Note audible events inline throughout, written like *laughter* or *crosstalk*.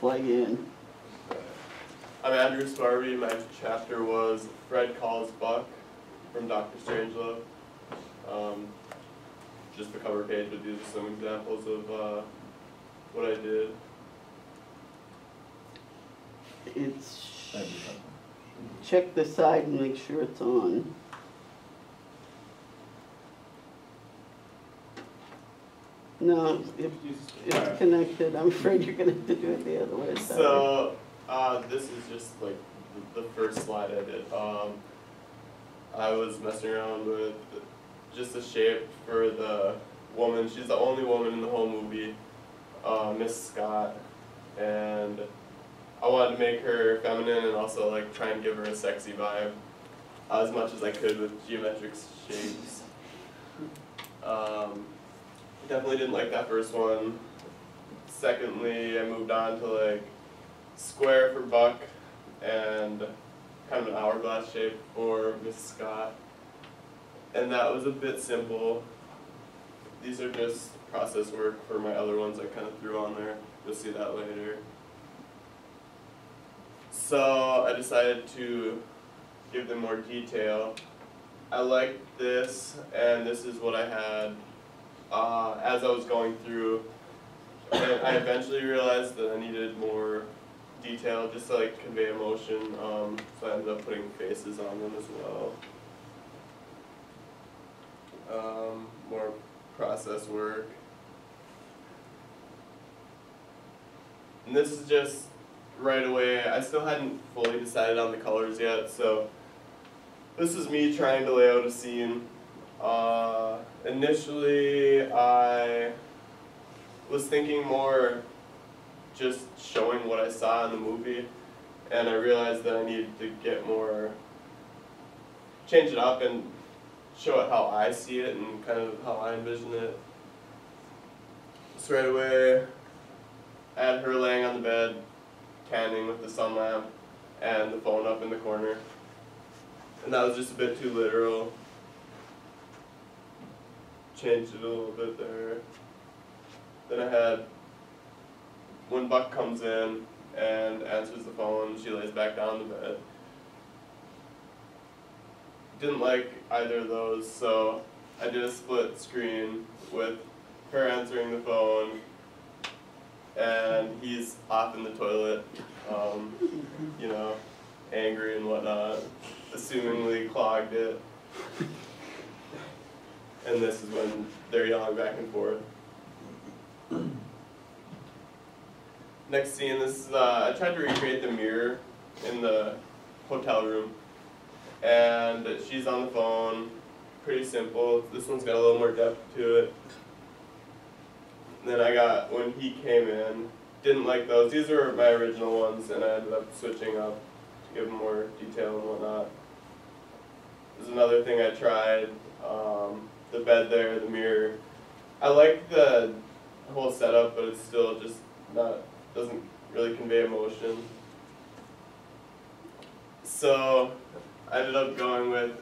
fly in. I'm Andrew Sparby. My chapter was Fred Calls Buck from Doctor Strangelove. Um, just the cover page, but these are some examples of uh, what I did. It's, check the side and make sure it's on. No, if it's connected, I'm afraid you're gonna have to do it the other way. So, uh, this is just like the, the first slide I did. Um, I was messing around with just a shape for the woman. She's the only woman in the whole movie, uh, Miss Scott, and I wanted to make her feminine and also like try and give her a sexy vibe as much as I could with geometric shapes. *laughs* Um, definitely didn't like that first one. Secondly, I moved on to like square for Buck and kind of an hourglass shape for Miss Scott. And that was a bit simple. These are just process work for my other ones I kind of threw on there. You'll see that later. So I decided to give them more detail. I liked this, and this is what I had uh, as I was going through. I eventually realized that I needed more detail just to like convey emotion, um, so I ended up putting faces on them as well. Um, more process work. And this is just right away, I still hadn't fully decided on the colors yet, so this is me trying to lay out a scene. Uh, initially, I was thinking more just showing what I saw in the movie, and I realized that I needed to get more, change it up and show it how I see it and kind of how I envision it. So right away, I had her laying on the bed, tanning with the sun lamp, and the phone up in the corner. And that was just a bit too literal. Changed it a little bit there. Then I had when Buck comes in and answers the phone, she lays back down the bed. Didn't like either of those, so I did a split screen with her answering the phone and he's off in the toilet, um, you know, angry and whatnot, assumingly clogged it. And this is when they're yelling back and forth. Next scene, this is, uh, I tried to recreate the mirror in the hotel room. And she's on the phone, pretty simple. This one's got a little more depth to it. And then I got, when he came in, didn't like those. These were my original ones, and I ended up switching up to give them more detail and whatnot. There's another thing I tried, um, the bed there, the mirror. I like the whole setup, but it's still just not, doesn't really convey emotion. So I ended up going with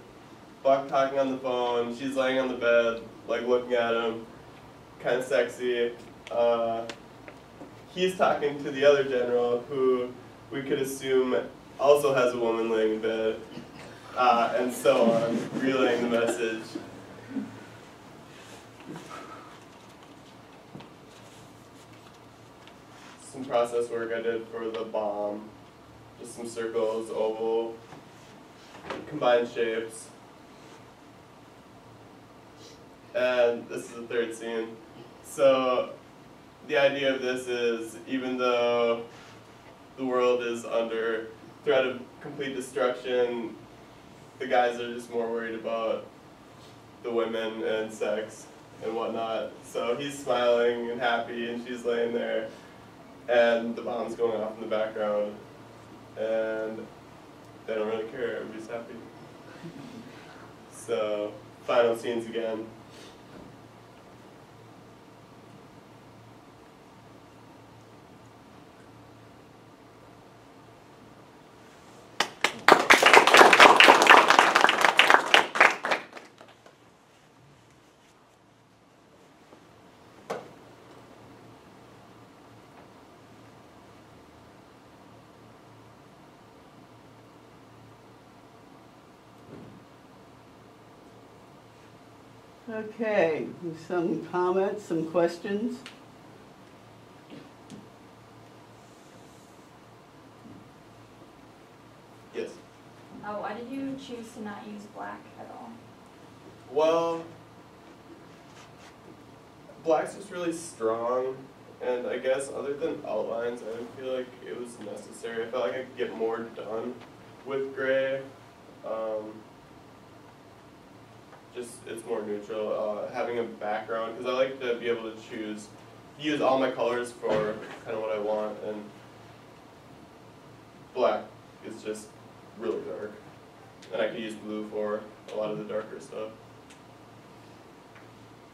Buck talking on the phone, she's laying on the bed, like looking at him, kind of sexy. Uh, he's talking to the other general, who we could assume also has a woman laying in bed, uh, and so on, relaying the message. Some process work I did for the bomb, just some circles, oval, combined shapes. And this is the third scene. So the idea of this is even though the world is under threat of complete destruction, the guys are just more worried about the women and sex and whatnot. So he's smiling and happy and she's laying there and the bomb's going off in the background and they don't really care, everybody's happy. *laughs* So final scenes again. Okay, some comments, some questions? Yes. Oh, why did you choose to not use black at all? Well, black's just really strong, and I guess other than outlines, I didn't feel like it was necessary. I felt like I could get more done with gray. Um, just it's more neutral. Uh, having a background, because I like to be able to choose, use all my colors for kind of what I want, and black is just really dark, and I could use blue for a lot of the darker stuff.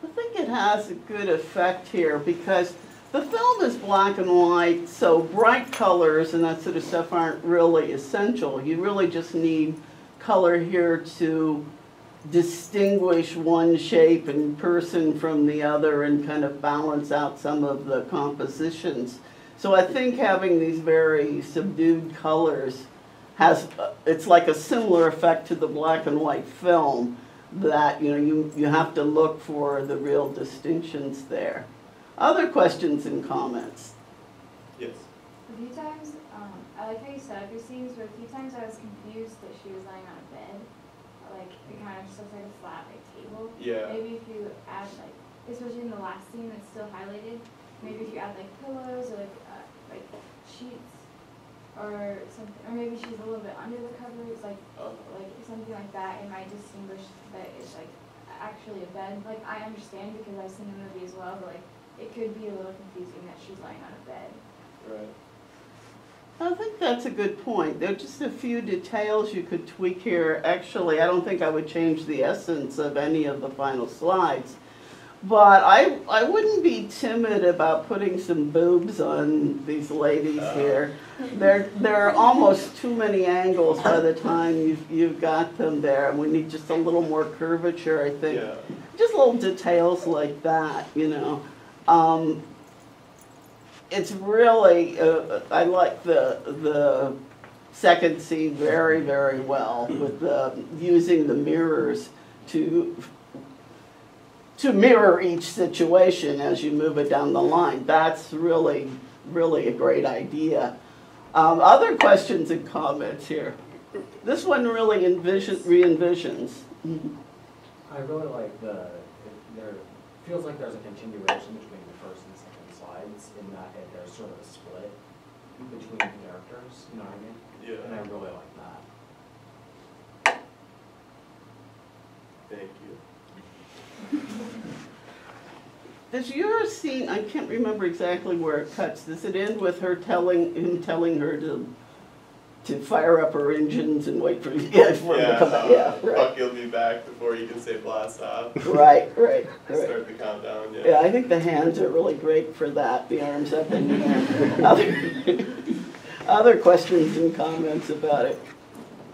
I think it has a good effect here because the film is black and white, so bright colors and that sort of stuff aren't really essential. You really just need color here to distinguish one shape and person from the other and kind of balance out some of the compositions. So I think having these very subdued colors has, uh, it's like a similar effect to the black and white film that, you know, you, you have to look for the real distinctions there. Other questions and comments? Yes. A few times, um, I like how you set up your scenes, but a few times I was confused that she was lying on a bed. Like, it kind of just looks like a flat, like, table. Yeah. Maybe if you add, like, especially in the last scene that's still highlighted, maybe if you add, like, pillows or, like, uh, like, sheets or something, or maybe she's a little bit under the covers, like, Uh, like something like that, it might distinguish that it's like actually a bed. Like I understand because I've seen the movie as well, but like it could be a little confusing that she's lying on a bed. right. I think that's a good point. There are just a few details you could tweak here. Actually, I don't think I would change the essence of any of the final slides. But I, I wouldn't be timid about putting some boobs on these ladies Oh. here. There, there are almost too many angles by the time you've, you've got them there. And we need just a little more curvature, I think. Yeah. just little details like that, you know. Um, it's really, uh, I like the, the second scene very, very well with the, using the mirrors to, to mirror each situation as you move it down the line. That's really, really a great idea. Um, other questions and comments here? This one really envision, re-envisions. I really like the, there, feels like there's a continuation between the first and the second slides in that it- there's sort of a split between characters, you know what I mean? Yeah. And I Yeah. really like that. Thank you. *laughs* Does your scene, I can't remember exactly where it cuts, does it end with her telling, him telling her to, to fire up our engines and wait for, yeah, *laughs* for him Yeah, to come back? uh, Yeah, right, Bucky will be back before you can say blast off. right, right, right. *laughs* Start the countdown, yeah. Yeah, I think the hands are really great for that, the arms up in the air. Other, *laughs* other questions and comments about it?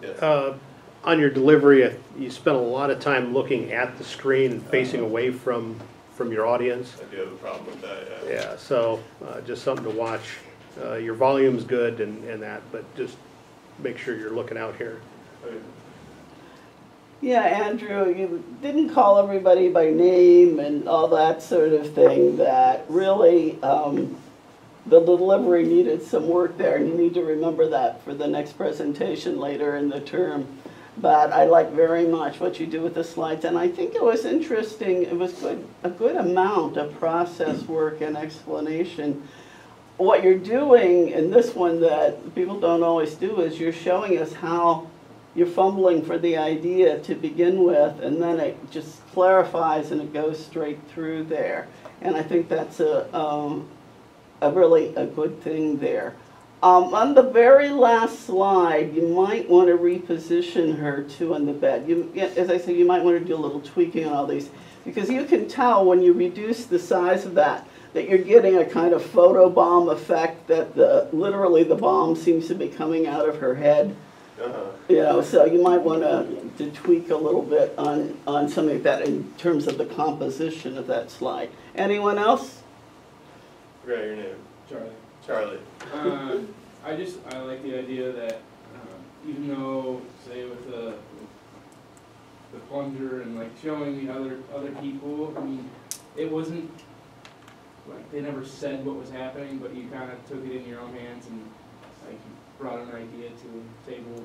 Yes. Uh, On your delivery, uh, you spent a lot of time looking at the screen and facing away from, from your audience. I do have a problem with that, yeah. Yeah, so uh, just something to watch. Uh, Your volume's good and, and that, but just make sure you're looking out here. Yeah, Andrew, you didn't call everybody by name and all that sort of thing, that really, um, the delivery needed some work there, and you need to remember that for the next presentation later in the term. But I like very much what you do with the slides, and I think it was interesting, it was good, a good amount of process work and explanation. What you're doing in this one that people don't always do is you're showing us how you're fumbling for the idea to begin with, and then it just clarifies and it goes straight through there. And I think that's a, um, a really a good thing there. Um, on the very last slide, you might want to reposition her too on the bed. You, as I said, you might want to do a little tweaking on all these, because you can tell when you reduce the size of that, that you're getting a kind of photobomb effect that the, literally the bomb seems to be coming out of her head. Uh-huh. You know, so you might want to, to tweak a little bit on, on something like that in terms of the composition of that slide. Anyone else? Forgot your name. Charlie. Charlie. Uh, I just, I like the idea that, um, even though, say with the, the plunger and like showing the other, other people, I mean, it wasn't, like, they never said what was happening, but you kinda took it in your own hands and, like, brought an idea to the table,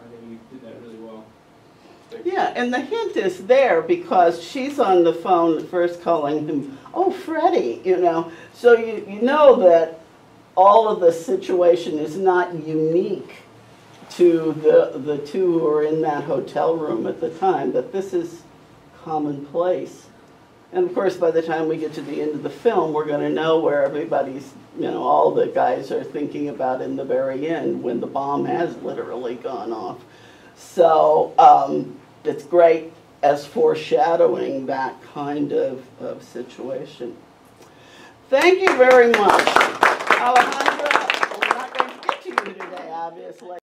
I think you did that really well. Yeah, and the hint is there because she's on the phone first calling him, oh, Freddie, you know. So you, you know that all of the situation is not unique to the, the two who are in that hotel room at the time, that this is commonplace. And of course, by the time we get to the end of the film, we're gonna know where everybody's, you know, all the guys are thinking about in the very end, when the bomb has literally gone off. So, um, it's great as foreshadowing that kind of, of situation. Thank you very much. Alejandra, we're not going to get to you today, obviously.